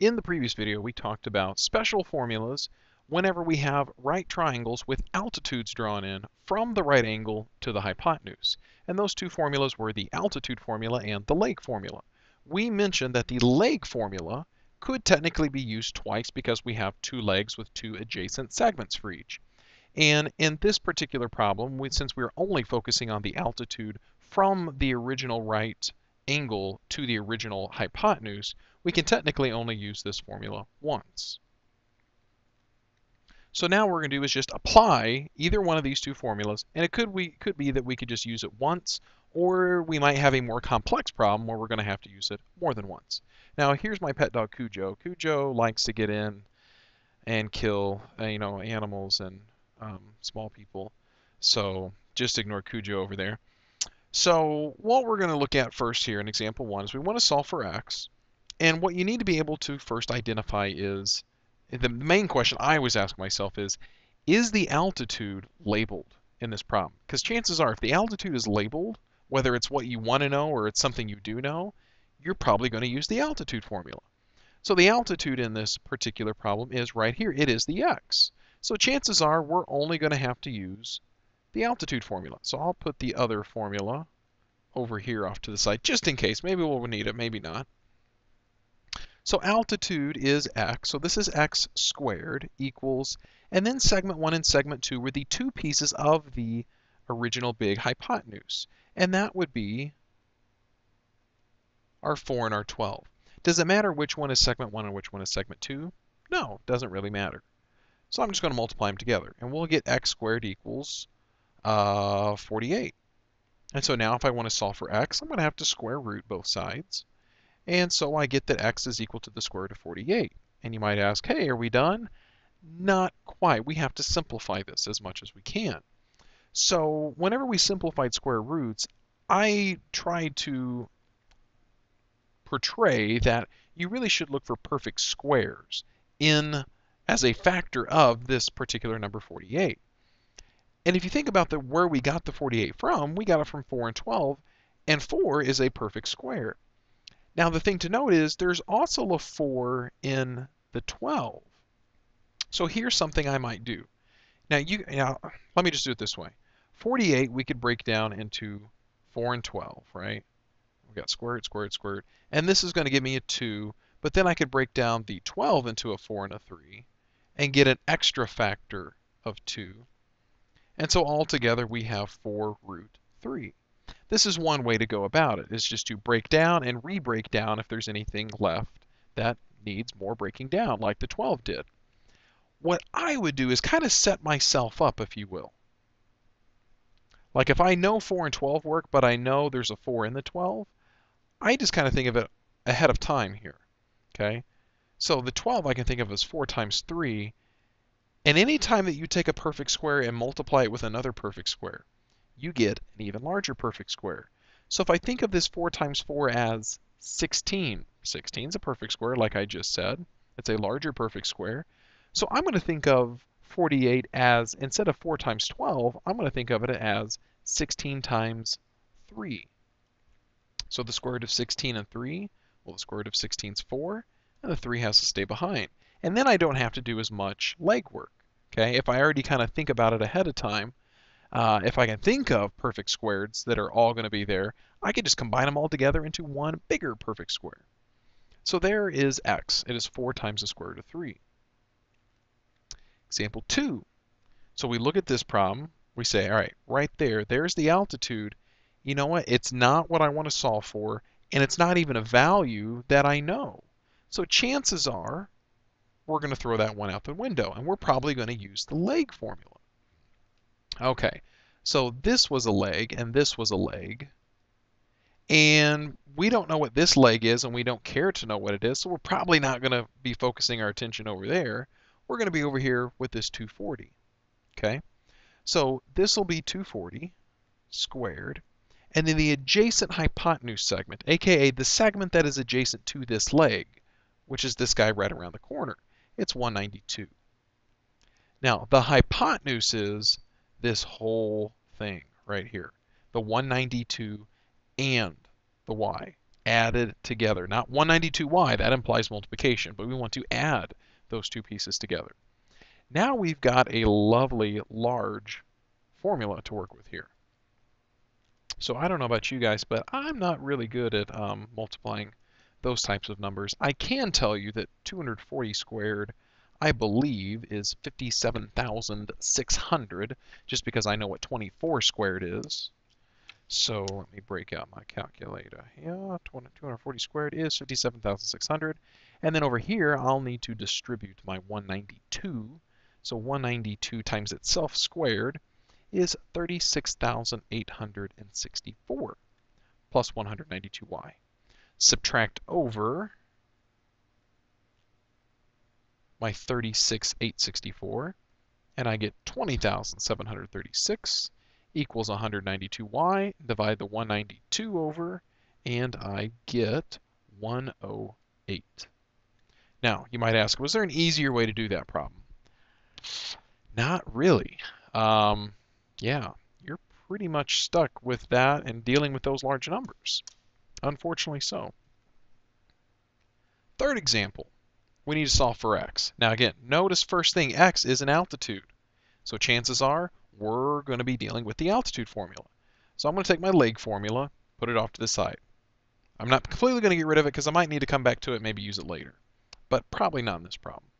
In the previous video, we talked about special formulas whenever we have right triangles with altitudes drawn in from the right angle to the hypotenuse. And those two formulas were the altitude formula and the leg formula. We mentioned that the leg formula could technically be used twice because we have two legs with two adjacent segments for each. And in this particular problem, we, since we're only focusing on the altitude from the original right angle to the original hypotenuse, we can technically only use this formula once. So now what we're going to do is just apply either one of these two formulas, and it could, we, could be that we could just use it once, or we might have a more complex problem where we're going to have to use it more than once. Now here's my pet dog Cujo. Cujo likes to get in and kill, uh, you know, animals and um, small people. So just ignore Cujo over there. So what we're going to look at first here in example one is we want to solve for x. And what you need to be able to first identify is, the main question I always ask myself is, is the altitude labeled in this problem? Because chances are if the altitude is labeled, whether it's what you want to know or it's something you do know, you're probably going to use the altitude formula. So the altitude in this particular problem is right here. It is the x. So chances are we're only going to have to use the altitude formula. So I'll put the other formula over here off to the side, just in case. Maybe we'll need it, maybe not. So altitude is x, so this is x squared equals, and then segment 1 and segment 2 were the two pieces of the original big hypotenuse. And that would be our 4 and our 12. Does it matter which one is segment 1 and which one is segment 2? No, doesn't really matter. So I'm just going to multiply them together, and we'll get x squared equals uh, 48. And so now if I want to solve for x, I'm going to have to square root both sides. And so I get that x is equal to the square root of 48. And you might ask, hey, are we done? Not quite. We have to simplify this as much as we can. So whenever we simplified square roots, I tried to portray that you really should look for perfect squares in as a factor of this particular number 48. And if you think about the where we got the 48 from, we got it from 4 and 12, and 4 is a perfect square. Now the thing to note is there's also a 4 in the 12. So here's something I might do. Now you now let me just do it this way. 48 we could break down into 4 and 12, right? We've got square root, square root, square root. And this is going to give me a 2, but then I could break down the 12 into a 4 and a 3 and get an extra factor of 2. And so altogether we have 4 root 3. This is one way to go about it, is just to break down and re-break down if there's anything left that needs more breaking down, like the 12 did. What I would do is kind of set myself up, if you will. Like if I know 4 and 12 work, but I know there's a 4 in the 12, I just kind of think of it ahead of time here. Okay? So the 12 I can think of as 4 times 3. And any time that you take a perfect square and multiply it with another perfect square, you get an even larger perfect square. So if I think of this 4 times 4 as 16, 16 is a perfect square like I just said. It's a larger perfect square. So I'm going to think of 48 as, instead of 4 times 12, I'm going to think of it as 16 times 3. So the square root of 16 and 3, well the square root of 16 is 4, and the 3 has to stay behind. And then I don't have to do as much legwork. Okay, if I already kind of think about it ahead of time, uh, if I can think of perfect squares that are all going to be there, I can just combine them all together into one bigger perfect square. So there is x. It is 4 times the square root of 3. Example 2. So we look at this problem. We say, all right, right there, there's the altitude. You know what? It's not what I want to solve for, and it's not even a value that I know. So chances are we're going to throw that one out the window, and we're probably going to use the leg formula. Okay, so this was a leg and this was a leg. And we don't know what this leg is and we don't care to know what it is, so we're probably not going to be focusing our attention over there. We're going to be over here with this 240. Okay, so this will be 240 squared. And then the adjacent hypotenuse segment, aka the segment that is adjacent to this leg, which is this guy right around the corner, it's 192. Now, the hypotenuse is this whole thing right here. The 192 and the y. added together. Not 192y, that implies multiplication, but we want to add those two pieces together. Now we've got a lovely large formula to work with here. So I don't know about you guys, but I'm not really good at um, multiplying those types of numbers. I can tell you that 240 squared, I believe, is 57,600, just because I know what 24 squared is. So let me break out my calculator. Yeah, 240 squared is 57,600. And then over here, I'll need to distribute my 192. So 192 times itself squared is 36,864 plus 192y. Subtract over my 36,864 and I get 20,736 equals 192y. Divide the 192 over and I get 108. Now, you might ask, was there an easier way to do that problem? Not really. Um, yeah, you're pretty much stuck with that and dealing with those large numbers. Unfortunately so. Third example, we need to solve for x. Now again, notice first thing, x is an altitude. So chances are we're going to be dealing with the altitude formula. So I'm going to take my leg formula, put it off to the side. I'm not completely going to get rid of it because I might need to come back to it, maybe use it later. But probably not in this problem.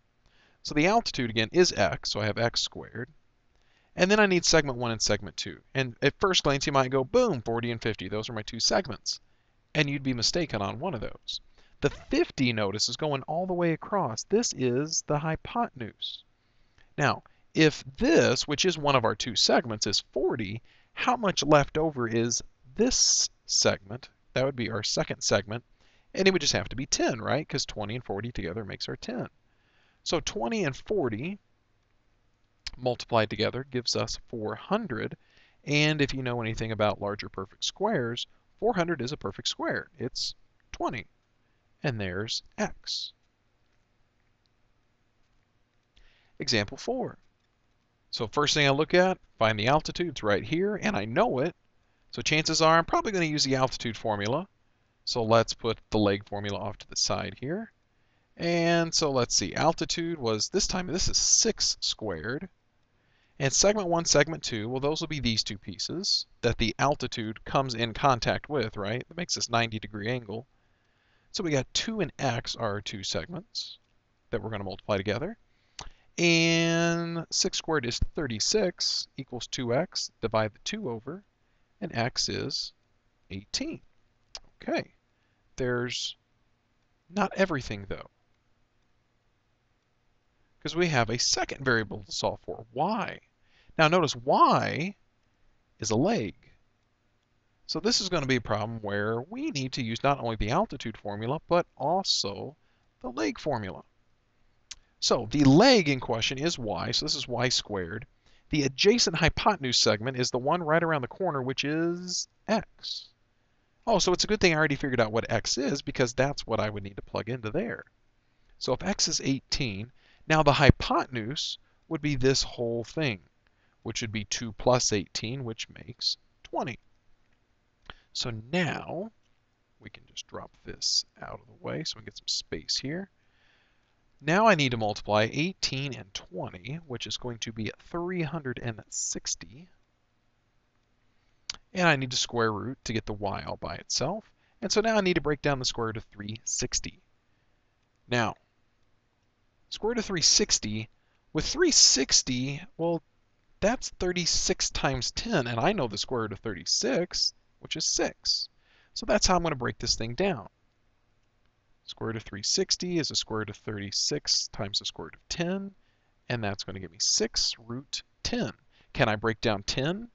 So the altitude again is x, so I have x squared. And then I need segment 1 and segment 2. And at first glance, you might go, boom, 40 and 50. Those are my two segments. And you'd be mistaken on one of those. The 50, notice, is going all the way across. This is the hypotenuse. Now, if this, which is one of our two segments, is 40, how much left over is this segment? That would be our second segment. And it would just have to be 10, right? Because 20 and 40 together makes our 10. So 20 and 40 multiplied together gives us 400. And if you know anything about larger perfect squares, 400 is a perfect square. It's 20. And there's x. Example 4. So first thing I look at, find the altitudes right here, and I know it. So chances are I'm probably going to use the altitude formula. So let's put the leg formula off to the side here. And so let's see, altitude was this time, this is 6 squared. And segment 1, segment 2, well, those will be these two pieces that the altitude comes in contact with, right? That makes this 90 degree angle. So we got 2 and x are two segments that we're going to multiply together. And 6 squared is 36 equals 2x. Divide the 2 over, and x is 18. Okay, there's not everything, though because we have a second variable to solve for, y. Now notice y is a leg. So this is going to be a problem where we need to use not only the altitude formula, but also the leg formula. So the leg in question is y, so this is y squared. The adjacent hypotenuse segment is the one right around the corner, which is x. Oh, so it's a good thing I already figured out what x is, because that's what I would need to plug into there. So if x is 18, now the hypotenuse would be this whole thing which would be 2 plus 18, which makes 20. So now we can just drop this out of the way so we get some space here. Now I need to multiply 18 and 20, which is going to be 360. And I need to square root to get the y all by itself. And so now I need to break down the square root of 360. Now, square root of 360, with 360, well, that's 36 times 10, and I know the square root of 36, which is 6. So that's how I'm going to break this thing down. Square root of 360 is the square root of 36 times the square root of 10, and that's going to give me 6 root 10. Can I break down 10?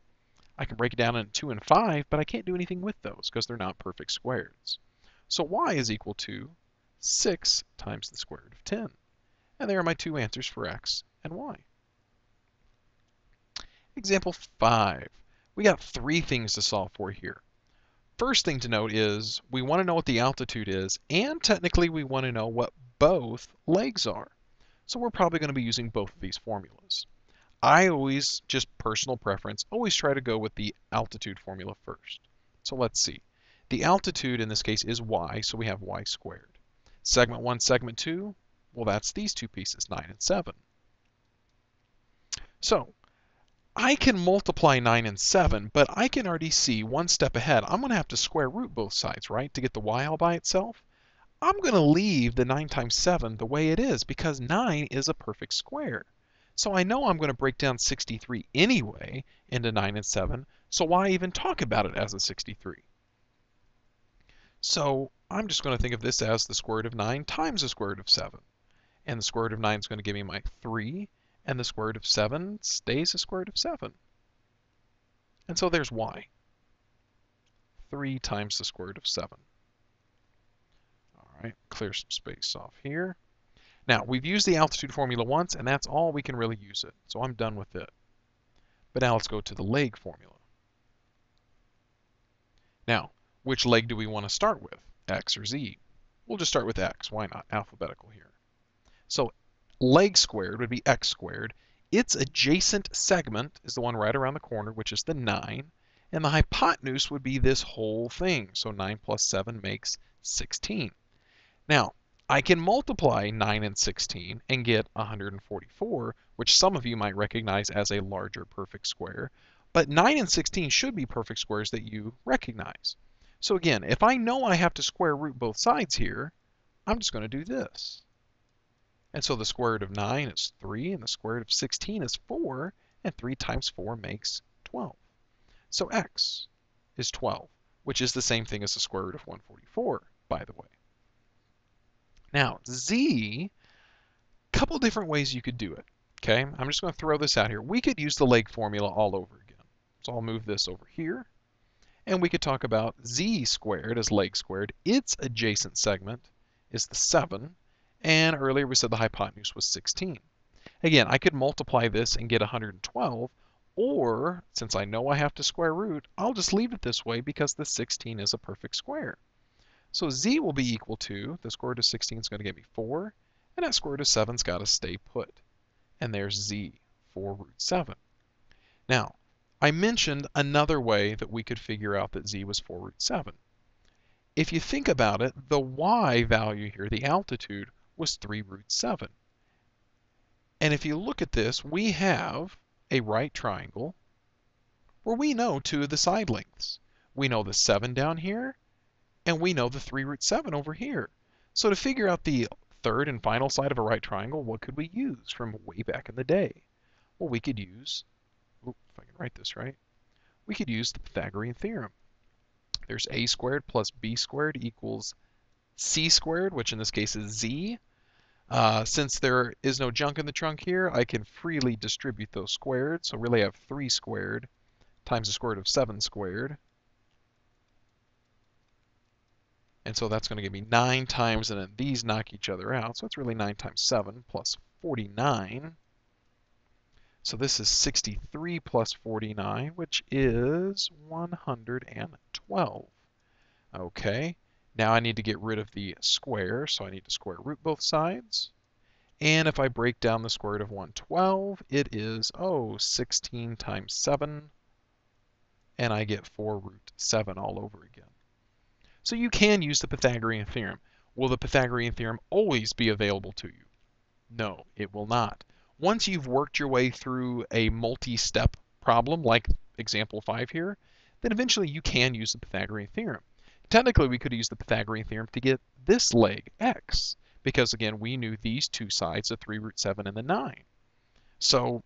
I can break it down into 2 and 5, but I can't do anything with those because they're not perfect squares. So y is equal to 6 times the square root of 10. And there are my two answers for x and y. Example 5. We got three things to solve for here. First thing to note is we want to know what the altitude is, and technically we want to know what both legs are. So we're probably going to be using both of these formulas. I always, just personal preference, always try to go with the altitude formula first. So let's see. The altitude in this case is y, so we have y squared. Segment 1, segment 2, well that's these two pieces, 9 and 7. So I can multiply 9 and 7, but I can already see one step ahead. I'm going to have to square root both sides, right, to get the y all by itself. I'm going to leave the 9 times 7 the way it is because 9 is a perfect square. So I know I'm going to break down 63 anyway into 9 and 7, so why even talk about it as a 63? So I'm just going to think of this as the square root of 9 times the square root of 7. And the square root of 9 is going to give me my 3, and the square root of 7 stays the square root of 7. And so there's y. 3 times the square root of 7. All right, clear some space off here. Now, we've used the altitude formula once, and that's all we can really use it. So I'm done with it. But now let's go to the leg formula. Now, which leg do we want to start with, x or z? We'll just start with x. Why not? Alphabetical here. So leg squared would be x squared. Its adjacent segment is the one right around the corner, which is the 9. And the hypotenuse would be this whole thing. So 9 plus 7 makes 16. Now, I can multiply 9 and 16 and get 144, which some of you might recognize as a larger perfect square. But 9 and 16 should be perfect squares that you recognize. So again, if I know I have to square root both sides here, I'm just going to do this. And so the square root of 9 is 3, and the square root of 16 is 4, and 3 times 4 makes 12. So x is 12, which is the same thing as the square root of 144, by the way. Now, z, couple different ways you could do it. Okay, I'm just going to throw this out here. We could use the leg formula all over again. So I'll move this over here. And we could talk about z squared as leg squared. Its adjacent segment is the 7. And earlier we said the hypotenuse was 16. Again, I could multiply this and get 112. Or, since I know I have to square root, I'll just leave it this way because the 16 is a perfect square. So z will be equal to, the square root of 16 is going to give me 4. And that square root of 7's got to stay put. And there's z, 4 root 7. Now, I mentioned another way that we could figure out that z was 4 root 7. If you think about it, the y value here, the altitude, was 3 root 7. And if you look at this, we have a right triangle where we know two of the side lengths. We know the 7 down here, and we know the 3 root 7 over here. So to figure out the third and final side of a right triangle, what could we use from way back in the day? Well, we could use if I can write this right, we could use the Pythagorean theorem. There's a squared plus b squared equals c squared, which in this case is z. Uh, since there is no junk in the trunk here, I can freely distribute those squared. So really I have 3 squared times the square root of 7 squared. And so that's going to give me 9 times, and then these knock each other out. So it's really 9 times 7 plus 49 so this is 63 plus 49, which is 112. Okay, now I need to get rid of the square, so I need to square root both sides. And if I break down the square root of 112, it is, oh, 16 times 7, and I get 4 root 7 all over again. So you can use the Pythagorean theorem. Will the Pythagorean theorem always be available to you? No, it will not. Once you've worked your way through a multi-step problem, like example 5 here, then eventually you can use the Pythagorean theorem. Technically, we could use the Pythagorean theorem to get this leg, x, because again, we knew these two sides, the 3 root 7 and the 9. So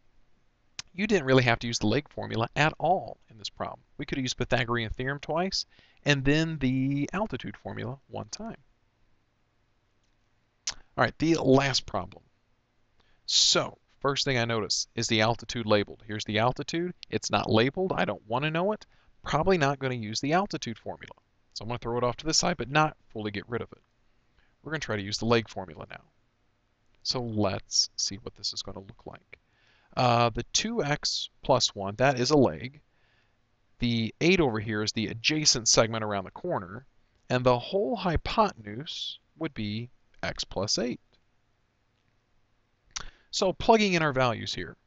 you didn't really have to use the leg formula at all in this problem. We could use Pythagorean theorem twice, and then the altitude formula one time. All right, the last problem. So, first thing I notice is the altitude labeled. Here's the altitude. It's not labeled. I don't want to know it. Probably not going to use the altitude formula. So I'm going to throw it off to the side, but not fully get rid of it. We're going to try to use the leg formula now. So let's see what this is going to look like. Uh, the 2x plus 1, that is a leg. The 8 over here is the adjacent segment around the corner. And the whole hypotenuse would be x plus 8. So plugging in our values here.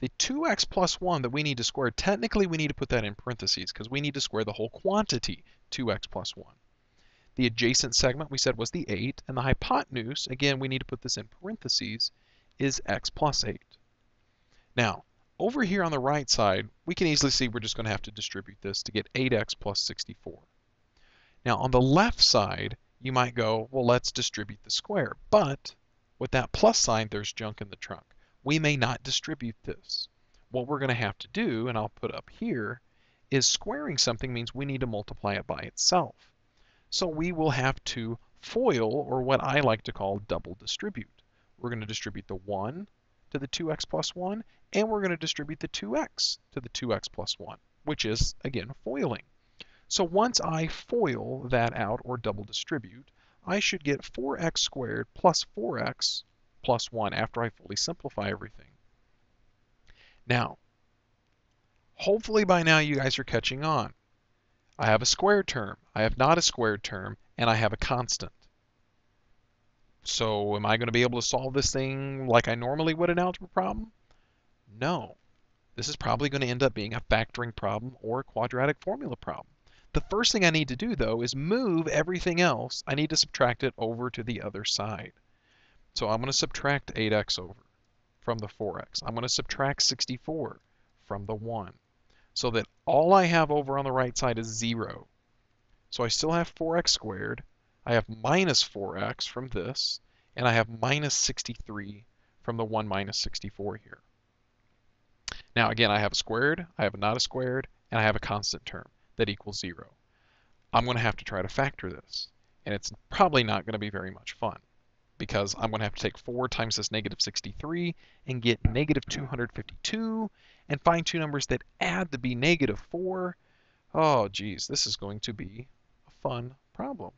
the 2x plus 1 that we need to square, technically we need to put that in parentheses because we need to square the whole quantity, 2x plus 1. The adjacent segment we said was the 8, and the hypotenuse, again, we need to put this in parentheses, is x plus 8. Now, over here on the right side, we can easily see we're just going to have to distribute this to get 8x plus 64. Now, on the left side, you might go, well, let's distribute the square. But with that plus sign, there's junk in the trunk. We may not distribute this. What we're going to have to do, and I'll put up here, is squaring something means we need to multiply it by itself. So we will have to FOIL, or what I like to call double distribute. We're going to distribute the 1 to the 2x plus 1, and we're going to distribute the 2x to the 2x plus 1, which is, again, FOILing. So once I FOIL that out, or double distribute, I should get 4x squared plus 4x plus 1 after I fully simplify everything. Now, hopefully by now you guys are catching on. I have a square term, I have not a squared term, and I have a constant. So am I going to be able to solve this thing like I normally would an algebra problem? No. This is probably going to end up being a factoring problem or a quadratic formula problem. The first thing I need to do though is move everything else. I need to subtract it over to the other side. So I'm going to subtract 8x over from the 4x. I'm going to subtract 64 from the 1 so that all I have over on the right side is 0. So I still have 4x squared I have minus 4x from this, and I have minus 63 from the 1 minus 64 here. Now again, I have a squared, I have not a squared, and I have a constant term that equals 0. I'm going to have to try to factor this, and it's probably not going to be very much fun because I'm going to have to take 4 times this negative 63 and get negative 252 and find two numbers that add to be negative 4. Oh, geez, this is going to be a fun problem.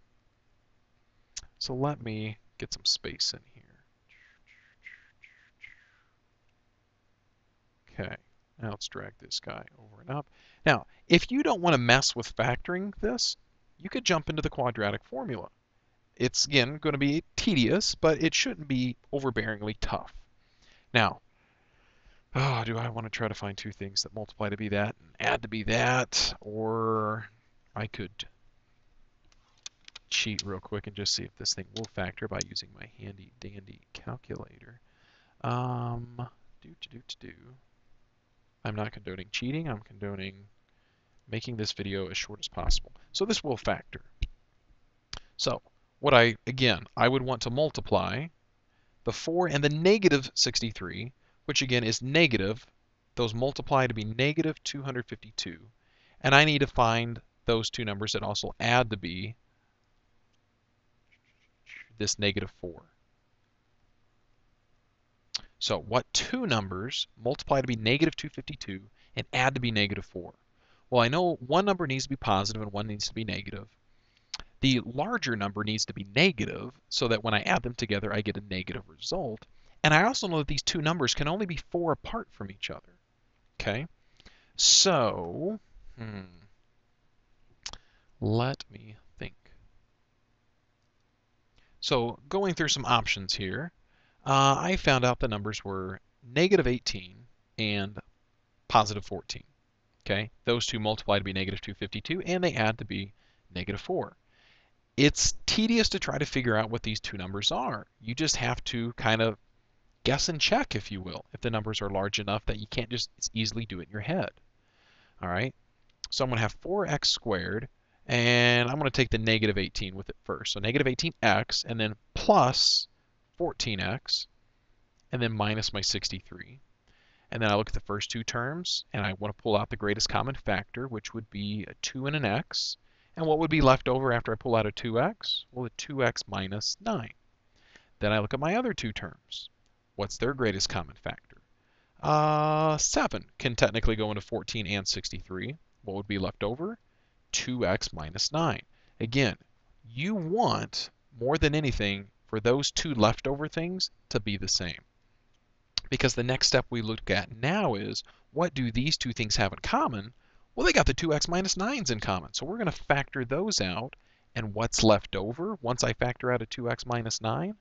So let me get some space in here. Okay, now let's drag this guy over and up. Now, if you don't want to mess with factoring this, you could jump into the quadratic formula. It's, again, going to be tedious, but it shouldn't be overbearingly tough. Now, oh, do I want to try to find two things that multiply to be that and add to be that? Or I could cheat real quick and just see if this thing will factor by using my handy dandy calculator. Um, do to do to do. I'm not condoning cheating. I'm condoning making this video as short as possible. So this will factor. So what I, again, I would want to multiply the 4 and the negative 63, which again is negative. Those multiply to be negative 252. And I need to find those two numbers that also add to be this negative 4. So what two numbers multiply to be negative 252 and add to be negative 4? Well, I know one number needs to be positive and one needs to be negative. The larger number needs to be negative so that when I add them together, I get a negative result. And I also know that these two numbers can only be 4 apart from each other. Okay? So, hmm, let me think. so going through some options here, uh, I found out the numbers were negative 18 and positive 14. Okay, those two multiply to be negative 252 and they add to be negative 4. It's tedious to try to figure out what these two numbers are. You just have to kind of guess and check, if you will, if the numbers are large enough that you can't just easily do it in your head. All right, so I'm going to have 4x squared and I'm going to take the negative 18 with it first. So negative 18x, and then plus 14x, and then minus my 63. And then I look at the first two terms, and I want to pull out the greatest common factor, which would be a 2 and an x. And what would be left over after I pull out a 2x? Well, a 2x minus 9. Then I look at my other two terms. What's their greatest common factor? Uh, 7 can technically go into 14 and 63. What would be left over? 2x minus 9. Again, you want, more than anything, for those two leftover things to be the same. Because the next step we look at now is, what do these two things have in common? Well, they got the 2x minus 9s in common. So we're going to factor those out. And what's left over once I factor out a 2x minus 9?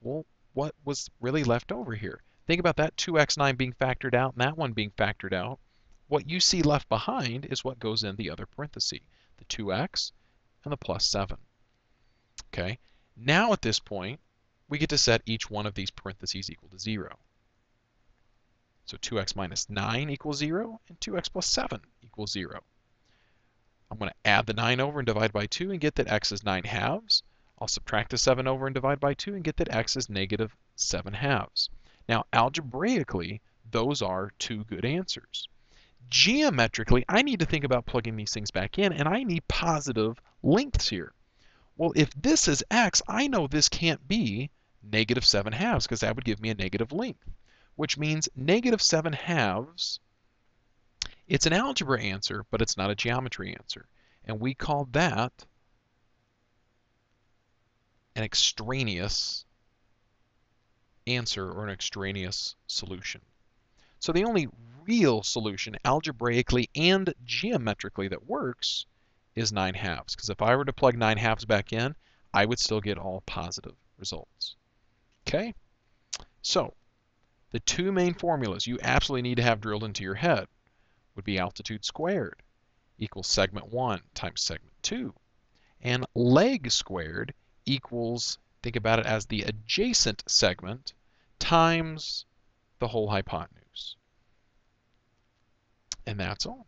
Well, what was really left over here? think about that 2x9 being factored out and that one being factored out. What you see left behind is what goes in the other parenthesis, the 2x and the plus 7. Okay, now at this point, we get to set each one of these parentheses equal to 0. So 2x minus 9 equals 0, and 2x plus 7 equals 0. I'm going to add the 9 over and divide by 2 and get that x is 9 halves. I'll subtract the 7 over and divide by 2 and get that x is negative 7 halves. Now, algebraically, those are two good answers. Geometrically, I need to think about plugging these things back in, and I need positive lengths here. Well, if this is x, I know this can't be negative 7 halves because that would give me a negative length, which means negative 7 halves, it's an algebra answer, but it's not a geometry answer. And we call that an extraneous answer or an extraneous solution. So the only real solution algebraically and geometrically that works is 9 halves. Because if I were to plug 9 halves back in, I would still get all positive results. Okay? So, the two main formulas you absolutely need to have drilled into your head would be altitude squared equals segment 1 times segment 2. And leg squared equals, think about it as the adjacent segment times the whole hypotenuse. And that's all.